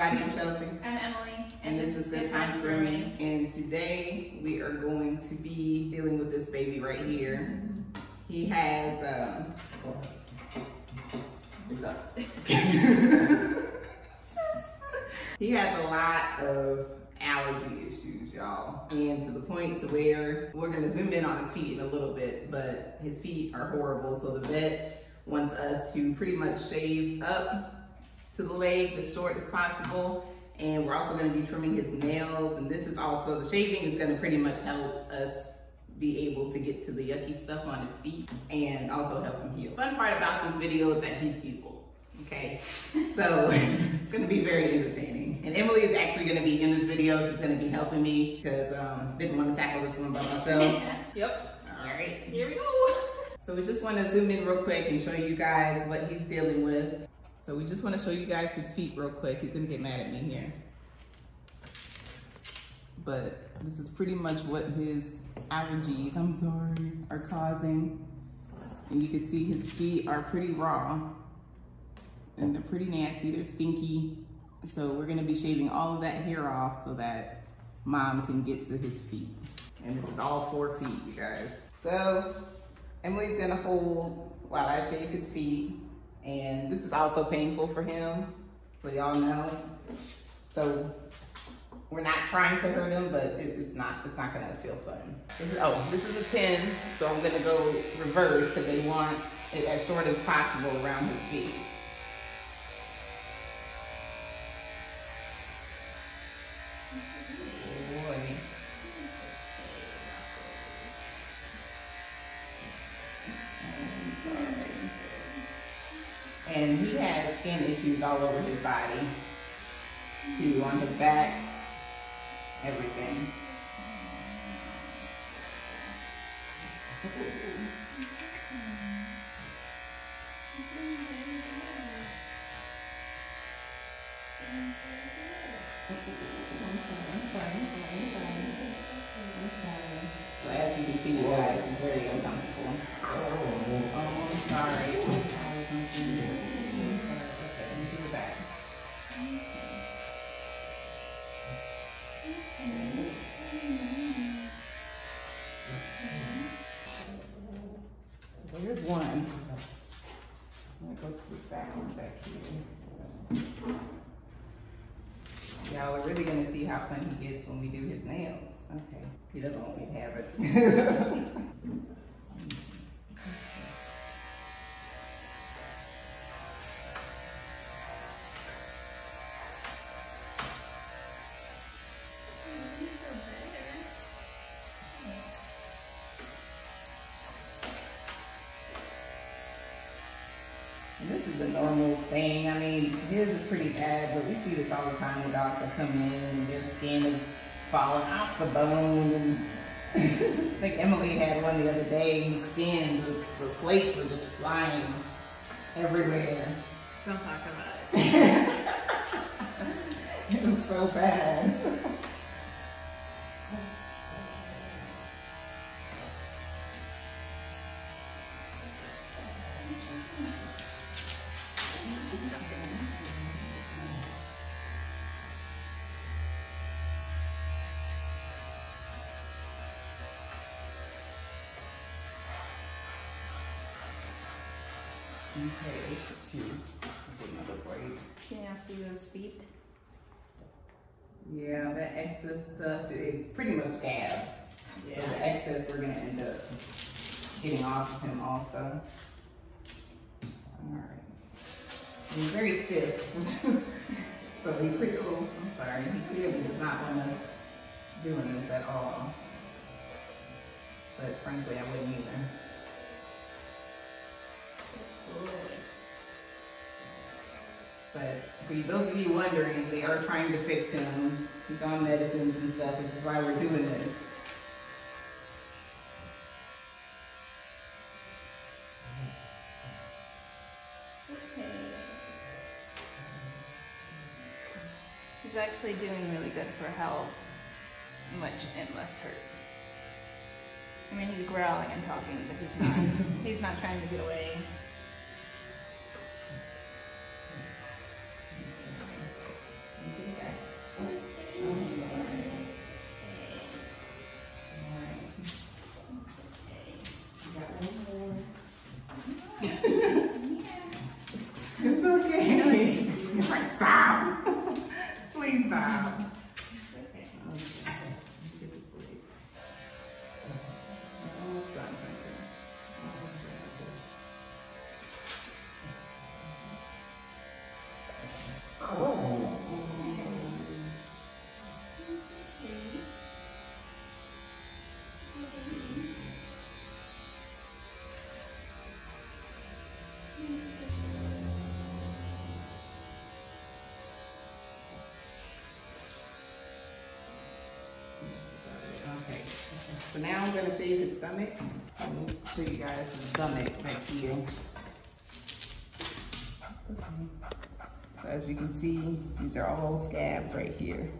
everybody. I'm Chelsie. I'm Emily. And this is Good, Time Times Grooming. And today we are going to be dealing with this baby right here. He has, um, it's up. he has a lot of allergy issues, y'all. And to the point to where we're gonna zoom in on his feet in a little bit, but his feet are horrible. So the vet wants us to pretty much shave up to the legs as short as possible. And we're also gonna be trimming his nails. And this is also, the shaving is gonna pretty much help us be able to get to the yucky stuff on his feet and also help him heal. Fun part about this video is that he's evil, okay? So it's gonna be very entertaining. And Emily is actually gonna be in this video. She's gonna be helping me because um, didn't wanna tackle this one by myself. yep. All right. Here we go. So we just wanna zoom in real quick and show you guys what he's dealing with. So we just wanna show you guys his feet real quick. He's gonna get mad at me here. But this is pretty much what his allergies, I'm sorry, are causing. And you can see his feet are pretty raw and they're pretty nasty, they're stinky. So we're gonna be shaving all of that hair off so that mom can get to his feet. And this is all four feet, you guys. So Emily's gonna hold while I shave his feet. And this is also painful for him, so y'all know. So we're not trying to hurt him, but it, it's not it's not gonna feel fun. This is, oh, this is a 10, so I'm gonna go reverse because they want it as short as possible around his feet. Boy. I'm sorry. And he has skin issues all over his body, too, on his back, everything. To this back one back here. Y'all are really gonna see how fun he gets when we do his nails. Okay, he doesn't want me to have it. And this is a normal thing. I mean, his is pretty bad, but we see this all the time when dogs that come in and their skin is falling off the bone. And I think Emily had one the other day. His skin, the, the flakes were just flying everywhere. Don't talk about it. It was so bad. Okay, eight to two. Get another break. Can you see those feet? Yeah, that excess stuff, it's pretty much scabs. So the excess, we're gonna end up getting off of him also. Alright. He's very stiff. so he clearly, oh, I'm sorry, he clearly does not want us doing this at all. But frankly, I wouldn't either. But for those of you wondering, they are trying to fix him. He's on medicines and stuff, which is why we're doing this. Okay. He's actually doing really good for how much it must hurt. I mean, he's growling and talking, but he's not. he's not trying to get away. Now I'm gonna shave his stomach. So let me show you guys his stomach back here. So as you can see, these are all scabs right here.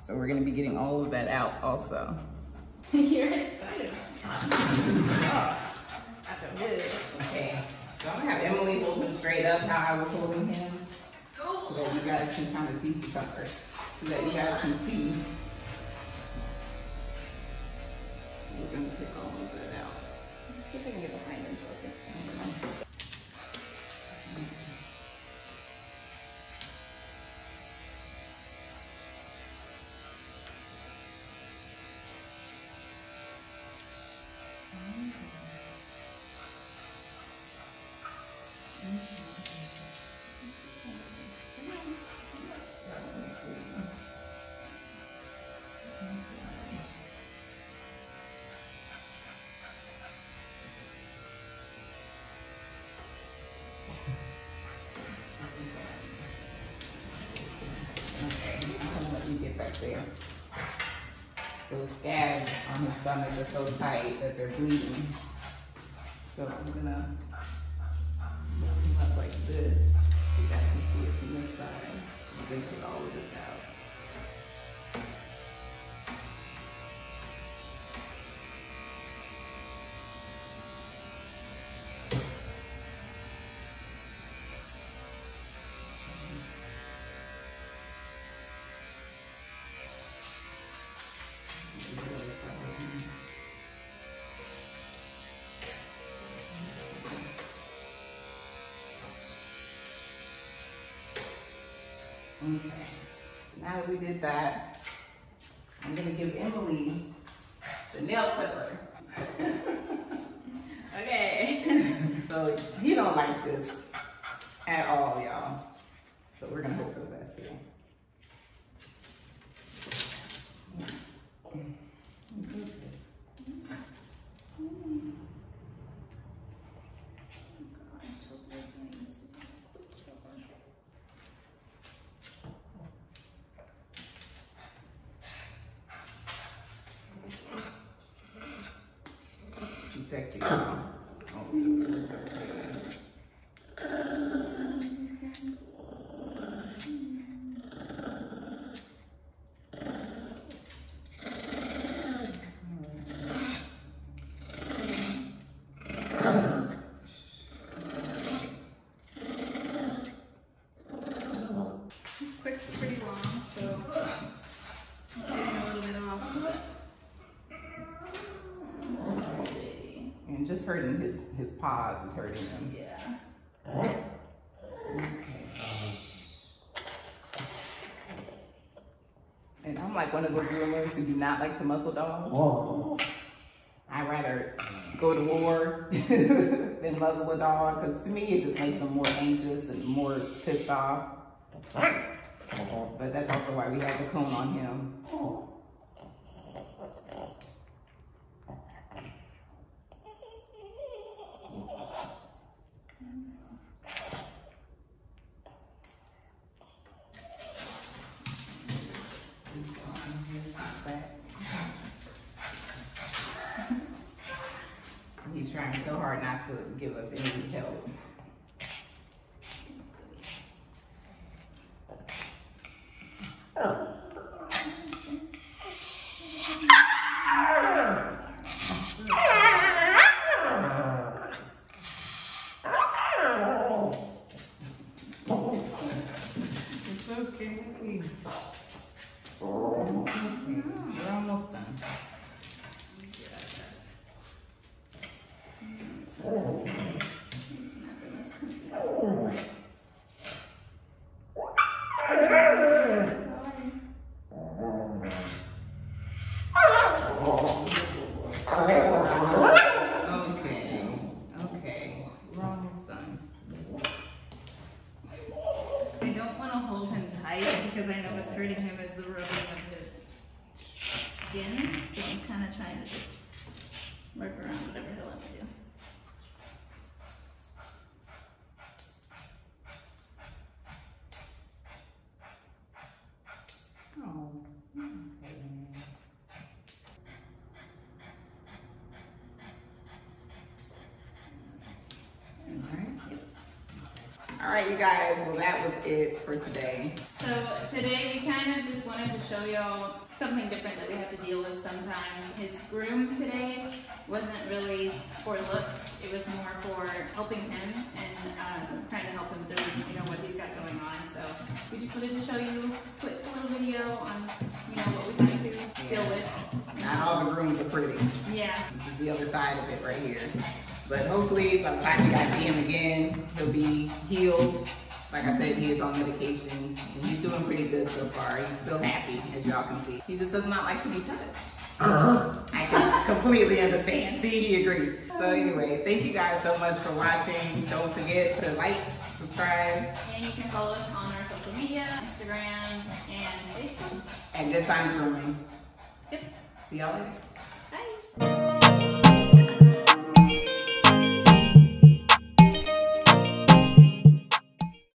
So we're gonna be getting all of that out also. You're excited. oh, I feel good. Okay, so I'm gonna have Emily hold him straight up how I was holding him. So that you guys can kind of see each other. So that you guys can see. We're gonna take all of that out. Let's see if I can get behind him, Chelsie. Get back there. Those scabs on his stomach are so tight that they're bleeding. So I'm gonna lift him up like this. You guys can see it from this side. I'm gonna take all of this out. Okay, so now that we did that, I'm gonna give Emily the nail clipper. Okay. So he don't like this at all, y'all. So we're gonna hope for the best here. It's okay. She's sexy. y'all. Oh, it's okay. This quick's pretty long, so I'm getting a little bit off. but- Baby. And just hurting his his paws is hurting him. Yeah. And I'm like one of those groomers who do not like to muscle dog. I'd rather go to war than muzzle a dog because to me it just makes them more anxious and more pissed off. But that's also why we have the cone on him. He's trying so hard give us any help. Okay. It's okay. We're almost done. Skin. So I'm kind of trying to just work around whatever he'll let me do. Oh, okay. All right, you guys. Well, that was it for today. So today we kind of just wanted to show y'all something different that we have to deal with sometimes. His groom today wasn't really for looks. It was more for helping him and um, trying to help him through, you know, what he's got going on. So we just wanted to show you a quick little video on, you know, what we have to deal with. Not all the grooms are pretty. Yeah. This is the other side of it right here. But hopefully, by the time you guys see him again, he'll be healed. Like I said, he is on medication, and he's doing pretty good so far. He's still happy, as y'all can see. He just does not like to be touched. Uh-huh. I can completely understand. See, he agrees. So anyway, thank you guys so much for watching. Don't forget to like, subscribe, And you can follow us on our social media, Instagram and Facebook. and Good Times Grooming. Yep. See y'all later.